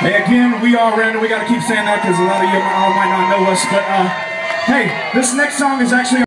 Hey, again, we are Aranda. We got to keep saying that because a lot of you might not know us. But uh, hey, this next song is actually.